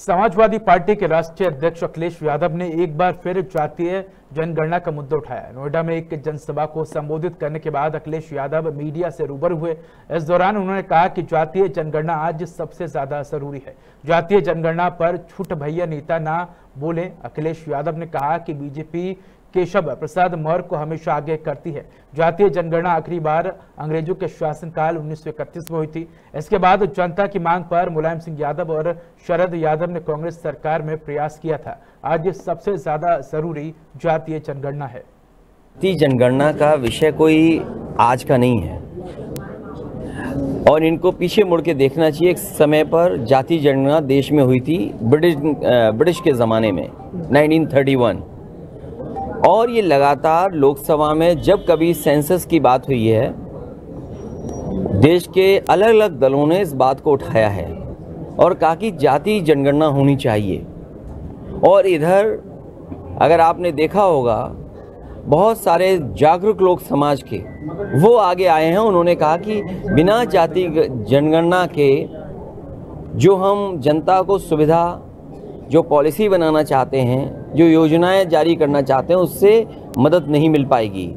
Samajwadi party के राष्ट्रीय अध्यक्ष अखिलेश यादव ने एक बार फिर जातीय जनगणना का मुद्दा उठाया। नोएडा में एक जनसभा को संबोधित करने के बाद अखिलेश यादव मीडिया से रूबरू हुए। इस दौरान उन्होंने कहा कि जातीय जनगणना आज सबसे ज़्यादा ज़रूरी है। जातीय जनगणना पर छूट भैया नेता ना बोले, अखिलेश यादव ने कहा कि बीजेपी केशव प्रसाद मौर्य को हमेशा आगे करती है। जातीय जनगणना आखिरी बार अंग्रेज़ों के शासनकाल 1931 में हुई थी। इसके बाद जनता की मांग पर मुलायम सिंह यादव और शरद यादव ने कांग्रेस सरकार में प्रयास किया था। आज सबसे ज़्यादा ज़रूरी जातीय जनगणना है। जातीय जनगणना का विषय कोई आज का नहीं है। और इनको पीछे मुड़ के देखना चाहिए। एक समय पर जातीय जनगणना देश में हुई थी, ब्रिटिश ब्रिटिश के ज़माने में 1931 और ये लगातार लोकसभा में जब कभी सेंसस की बात हुई है, देश के अलग अलग दलों ने इस बात को उठाया है और कहा कि जाति जनगणना होनी चाहिए। और इधर, अगर आपने देखा होगा, बहुत सारे जागरूक लोग समाज के, वो आगे आए हैं, उन्होंने कहा कि बिना जाति जनगणना के जो हम जनता को सुविधा जो पॉलिसी बनाना चाहते हैं, जो योजनाएँ जारी करना चाहते हैं, उससे मदद नहीं मिल पाएगी।